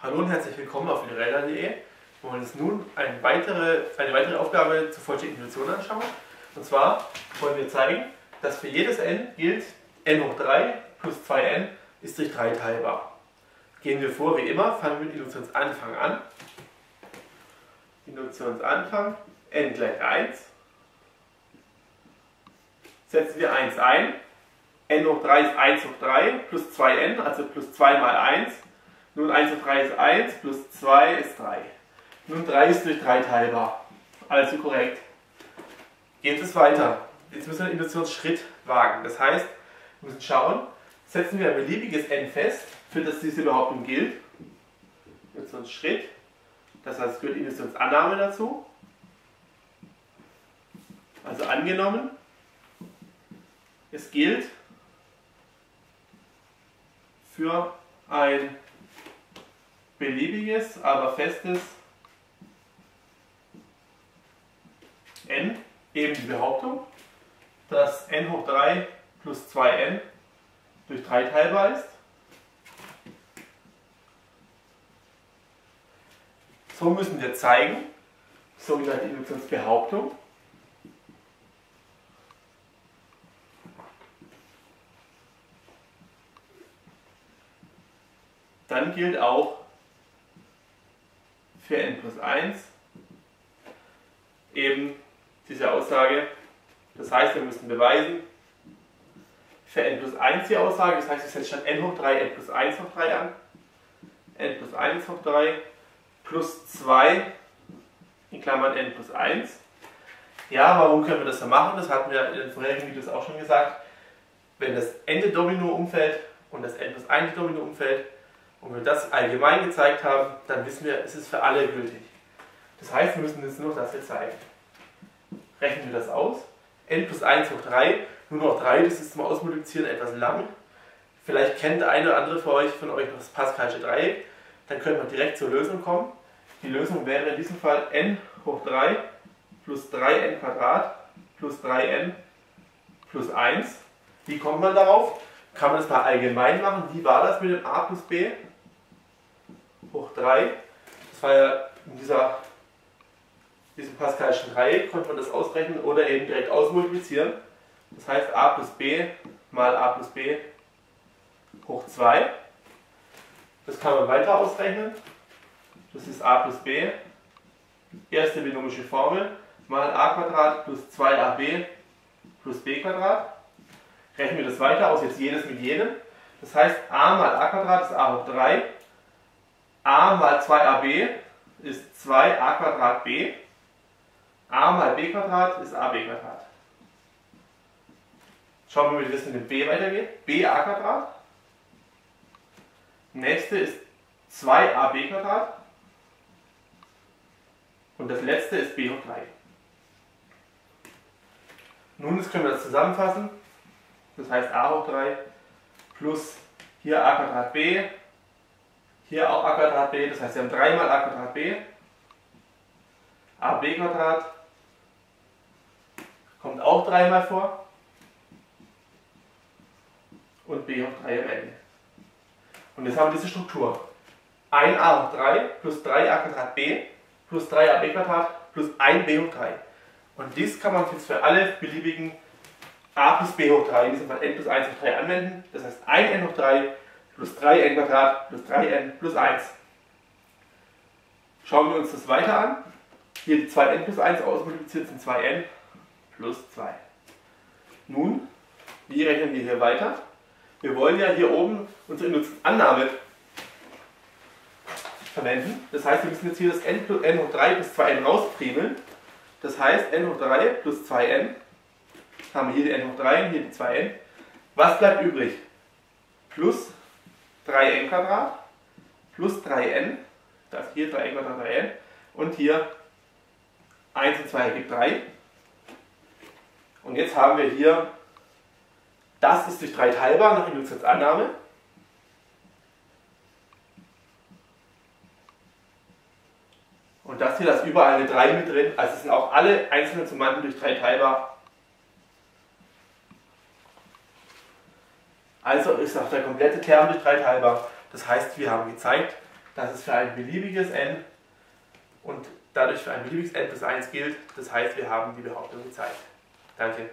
Hallo und herzlich willkommen auf Räder.de. Wir wollen uns nun eine weitere, eine weitere Aufgabe zur vollständigen Induktion anschauen. Und zwar wollen wir zeigen, dass für jedes n gilt n hoch 3 plus 2n ist durch 3 teilbar. Gehen wir vor wie immer, fangen wir mit Induktionsanfang an. Induktionsanfang n gleich 1. Setzen wir 1 ein. n hoch 3 ist 1 hoch 3 plus 2n, also plus 2 mal 1 nun 1 hoch 3 ist 1, plus 2 ist 3. Nun 3 ist durch 3 teilbar. Also korrekt. Geht es weiter. Jetzt müssen wir einen Induktionsschritt wagen. Das heißt, wir müssen schauen, setzen wir ein beliebiges n fest, für das diese Behauptung gilt. Induktionsschritt. Das heißt, es gehört Induktionsannahme dazu. Also angenommen, es gilt für ein beliebiges, aber festes n, eben die Behauptung, dass n hoch 3 plus 2n durch 3 teilbar ist. So müssen wir zeigen, sogenannte Induktionsbehauptung. Dann gilt auch für n plus 1 eben diese Aussage. Das heißt, wir müssen beweisen, für n plus 1 die Aussage, das heißt, ich setze statt n hoch 3 n plus 1 hoch 3 an, n plus 1 hoch 3 plus 2 in Klammern n plus 1. Ja, warum können wir das so machen? Das hatten wir in den vorherigen Videos auch schon gesagt. Wenn das n Domino umfällt und das n plus 1 Domino umfällt, und wir das allgemein gezeigt haben, dann wissen wir, es ist für alle gültig. Das heißt, wir müssen jetzt nur das hier zeigen. Rechnen wir das aus. n plus 1 hoch 3, nur noch 3, das ist zum Ausmultiplizieren etwas lang. Vielleicht kennt der eine oder andere von euch, von euch noch das Pascalsche Dreieck. Dann können wir direkt zur Lösung kommen. Die Lösung wäre in diesem Fall n hoch 3 plus 3n Quadrat plus 3n plus 1. Wie kommt man darauf? Kann man das mal allgemein machen? Wie war das mit dem a plus b? Hoch 3. Das war ja in dieser, diesem Pascalschen Dreieck, konnte man das ausrechnen oder eben direkt ausmultiplizieren. Das heißt a plus b mal a plus b hoch 2. Das kann man weiter ausrechnen. Das ist a plus b, erste binomische Formel, mal a plus 2ab plus b. Rechnen wir das weiter aus, jetzt jedes mit jedem. Das heißt, a mal a ist a hoch 3 a mal 2ab ist 2a Quadrat b. a mal b ist ab. Schauen wir mal, wie das mit dem b weitergeht. ba. Nächste ist 2ab Quadrat. Und das letzte ist b hoch 3. Nun können wir das zusammenfassen. Das heißt a hoch 3 plus hier a b hier auch a Quadrat b, das heißt wir haben 3 mal a Quadrat b. ab Quadrat kommt auch dreimal vor. Und b hoch 3 am Ende. Und jetzt haben wir diese Struktur. 1a hoch 3 plus 3a Quadrat b plus 3ab Quadrat plus 1b hoch 3. Und dies kann man jetzt für alle beliebigen a plus b hoch 3, in diesem Fall n plus 1 hoch 3 anwenden. Das heißt 1n hoch 3 plus 3n Quadrat plus 3n plus 1. Schauen wir uns das weiter an. Hier die 2n plus 1 ausmultipliziert sind 2n plus 2. Nun, wie rechnen wir hier weiter? Wir wollen ja hier oben unsere Annahme verwenden. Das heißt, wir müssen jetzt hier das n, plus, n hoch 3 plus 2n rausfriemeln. Das heißt, n hoch 3 plus 2n. Haben wir hier die n hoch 3 und hier die 2n. Was bleibt übrig? Plus 3n Quadrat plus 3n, das hier 3n Quadrat 3n und hier 1 und 2 ergibt 3. Und jetzt haben wir hier, das ist durch 3 teilbar nach Induktionsannahme. Und das hier, das ist überall eine 3 mit drin, also sind auch alle einzelnen Summanden durch 3 teilbar Also ist auch der komplette Term durch 3 teilbar. Das heißt, wir haben gezeigt, dass es für ein beliebiges n und dadurch für ein beliebiges n plus 1 gilt. Das heißt, wir haben die Behauptung gezeigt. Danke.